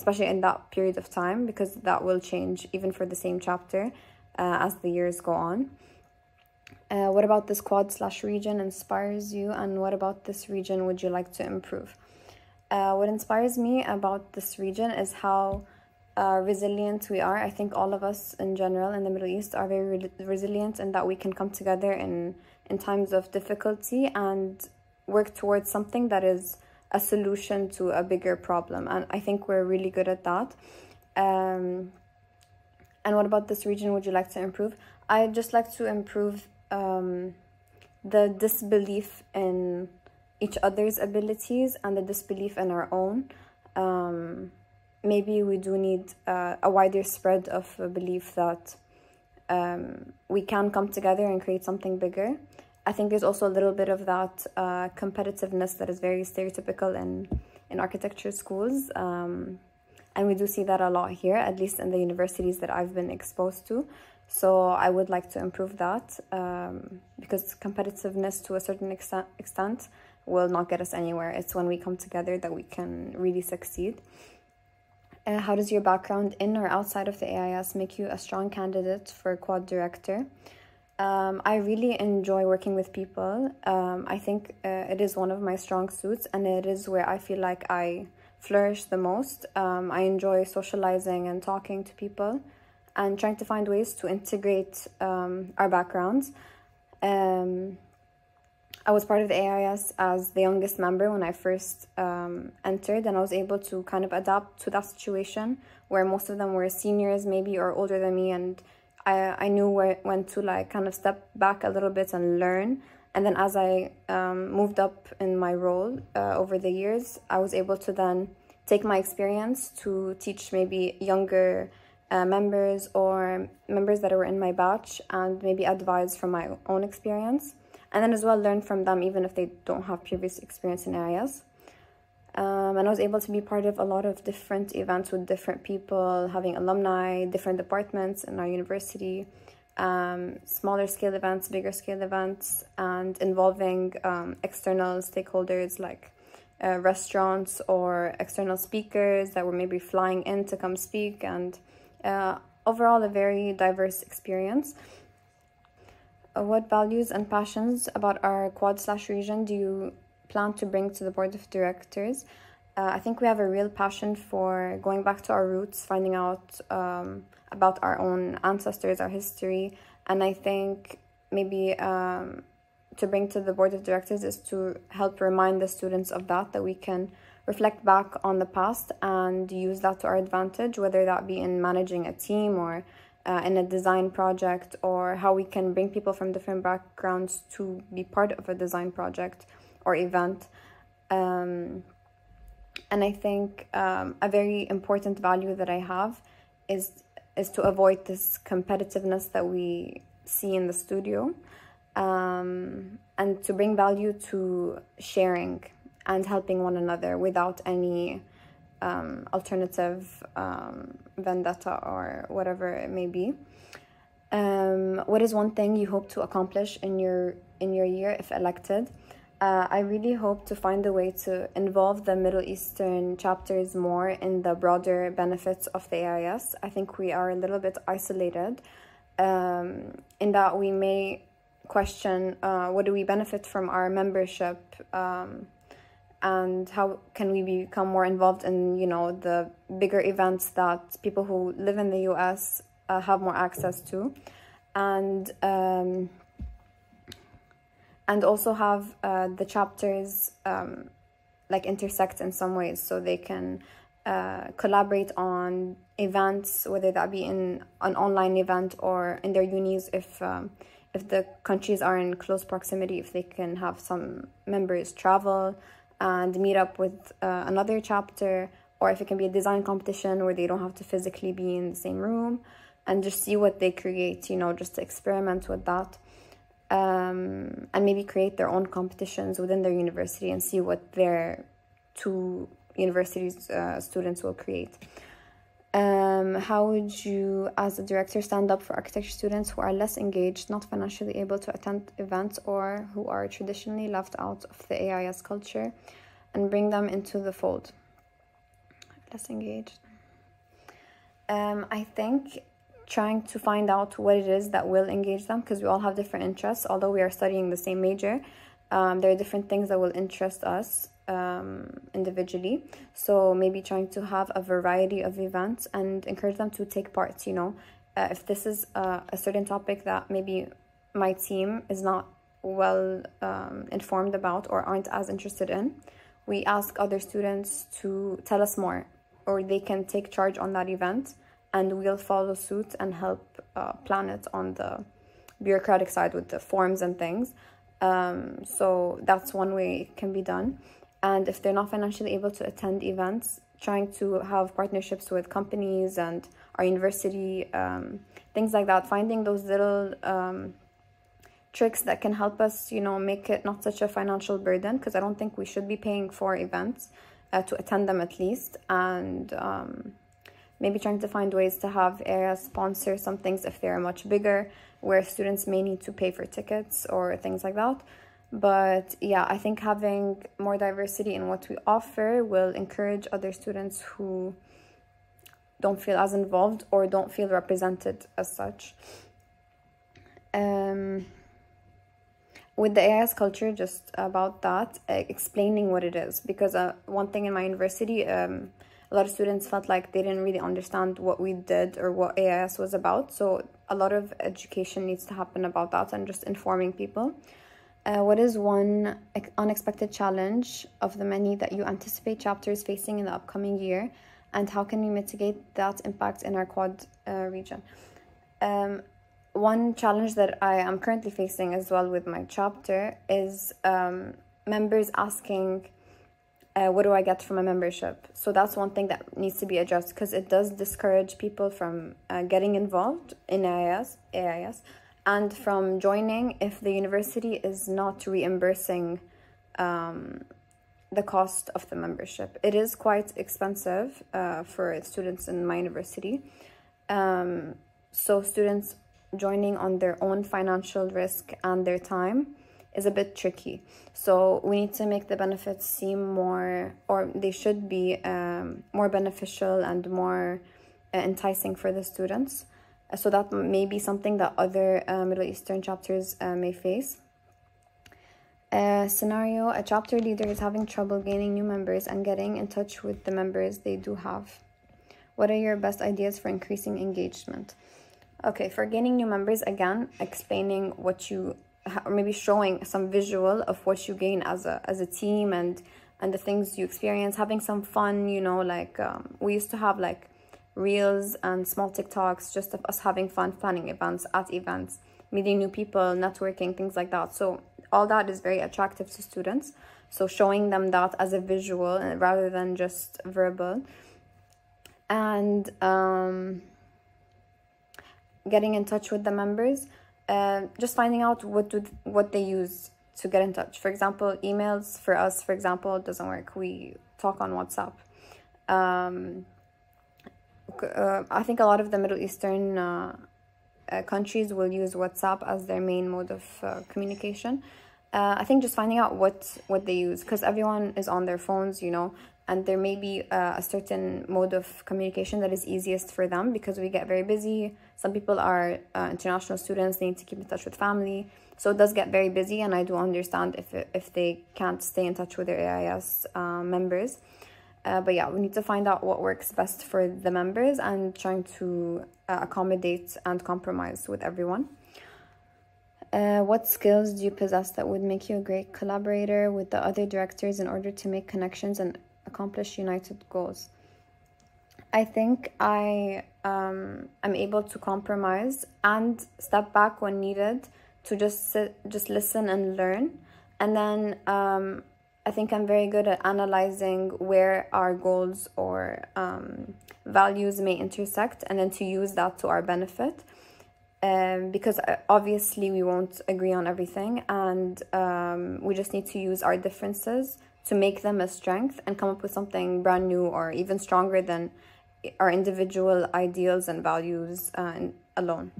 especially in that period of time, because that will change even for the same chapter uh, as the years go on. Uh, what about this quad slash region inspires you, and what about this region would you like to improve? Uh, what inspires me about this region is how uh, resilient we are. I think all of us in general in the Middle East are very re- resilient and that we can come together in, in times of difficulty and work towards something that is a solution to a bigger problem. And I think we're really good at that. Um, and what about this region would you like to improve? I'd just like to improve um, the disbelief in each other's abilities and the disbelief in our own. Um, maybe we do need uh, a wider spread of belief that um, we can come together and create something bigger. I think there's also a little bit of that uh, competitiveness that is very stereotypical in, in architecture schools. Um, and we do see that a lot here, at least in the universities that I've been exposed to. So I would like to improve that um, because competitiveness to a certain extent, extent will not get us anywhere. It's when we come together that we can really succeed. Uh, how does your background in or outside of the AIAS make you a strong candidate for quad director? Um, I really enjoy working with people. Um, I think uh, it is one of my strong suits, and it is where I feel like I flourish the most. Um, I enjoy socializing and talking to people and trying to find ways to integrate um, our backgrounds. I was part of the AIAS as the youngest member when I first um, entered, and I was able to kind of adapt to that situation where most of them were seniors, maybe, or older than me, and I, I knew where, when to like kind of step back a little bit and learn. And then as I um, moved up in my role uh, over the years, I was able to then take my experience to teach maybe younger uh, members or members that were in my batch and maybe advise from my own experience and then as well learn from them even if they don't have previous experience in areas Um, and I was able to be part of a lot of different events with different people, having alumni, different departments in our university, um, smaller scale events, bigger scale events, and involving um, external stakeholders like uh, restaurants or external speakers that were maybe flying in to come speak, and uh, overall a very diverse experience. What values and passions about our quad slash region do you plan to bring to the board of directors? Uh, I think we have a real passion for going back to our roots, finding out um, about our own ancestors, our history, and I think maybe um, to bring to the board of directors is to help remind the students of that, that we can reflect back on the past and use that to our advantage, whether that be in managing a team or uh, in a design project, or how we can bring people from different backgrounds to be part of a design project or event. Um, and I think um, a very important value that I have is is to avoid this competitiveness that we see in the studio um, and to bring value to sharing and helping one another without any um, alternative um, vendetta or whatever it may be. Um, what is one thing you hope to accomplish in your in your year if elected? Uh, I really hope to find a way to involve the Middle Eastern chapters more in the broader benefits of the AIAS. I think we are a little bit isolated um, in that we may question uh, what do we benefit from our membership um, and how can we become more involved in you know the bigger events that people who live in the US uh, have more access to. And um, and also have uh, the chapters um, like intersect in some ways so they can uh, collaborate on events whether that be in an online event or in their unis if um, if the countries are in close proximity if they can have some members travel and meet up with uh, another chapter or if it can be a design competition where they don't have to physically be in the same room and just see what they create you know just experiment with that um, and maybe create their own competitions within their university and see what their two universities uh, students will create. Um, how would you, as a director, stand up for architecture students who are less engaged, not financially able to attend events, or who are traditionally left out of the AIAS culture, and bring them into the fold? Less engaged. Um, I think trying to find out what it is that will engage them because we all have different interests although we are studying the same major um, there are different things that will interest us um, individually so maybe trying to have a variety of events and encourage them to take part you know uh, if this is uh, a certain topic that maybe my team is not well um, informed about or aren't as interested in we ask other students to tell us more or they can take charge on that event and we'll follow suit and help uh, plan it on the bureaucratic side with the forms and things. Um, so that's one way it can be done. And if they're not financially able to attend events, trying to have partnerships with companies and our university, um, things like that, finding those little um, tricks that can help us, you know, make it not such a financial burden, because I don't think we should be paying for events uh, to attend them at least. And um, maybe trying to find ways to have areas sponsor some things if they're much bigger where students may need to pay for tickets or things like that but yeah i think having more diversity in what we offer will encourage other students who don't feel as involved or don't feel represented as such um, with the AIAS culture, just about that, uh, explaining what it is. Because uh, one thing in my university, um, a lot of students felt like they didn't really understand what we did or what AIAS was about. So a lot of education needs to happen about that and just informing people. Uh, what is one unexpected challenge of the many that you anticipate chapters facing in the upcoming year, and how can we mitigate that impact in our quad uh, region? Um, one challenge that I am currently facing as well with my chapter is um, members asking uh, what do I get from a membership? So that's one thing that needs to be addressed because it does discourage people from uh, getting involved in AIAS, AIAS and from joining if the university is not reimbursing um, the cost of the membership. It is quite expensive uh, for students in my university. Um, so students joining on their own financial risk and their time is a bit tricky. So we need to make the benefits seem more, or they should be um, more beneficial and more uh, enticing for the students. So that may be something that other uh, Middle Eastern chapters uh, may face. Uh, scenario a chapter leader is having trouble gaining new members and getting in touch with the members they do have. What are your best ideas for increasing engagement? Okay, for gaining new members, again, explaining what you or maybe showing some visual of what you gain as a as a team and and the things you experience having some fun you know like um, we used to have like reels and small tiktoks just of us having fun planning events at events meeting new people networking things like that so all that is very attractive to students so showing them that as a visual rather than just verbal and um, getting in touch with the members uh, just finding out what do what they use to get in touch. For example, emails for us, for example, doesn't work. We talk on WhatsApp. Um, uh, I think a lot of the Middle Eastern uh, uh countries will use WhatsApp as their main mode of uh, communication. Uh, I think just finding out what what they use because everyone is on their phones, you know, and there may be uh, a certain mode of communication that is easiest for them because we get very busy. Some people are international students they need to keep in touch with family. So it does get very busy and i do understand if, if they can't stay in touch with their AIAS members uh, but yeah we need to find out what works best for the members and trying to uh, accommodate and compromise with everyone uh, what skills do you possess that would make you a great collaborator with the other directors in order to make connections and accomplish united goals. I think I um, am able to compromise and step back when needed to just sit, just listen and learn. And then um, I think I'm very good at analyzing where our goals or um, values may intersect and then to use that to our benefit. Um, because uh, obviously we won't agree on everything and um, we just need to use our differences to make them a strength and come up with something brand new or even stronger than our individual ideals and values uh, alone.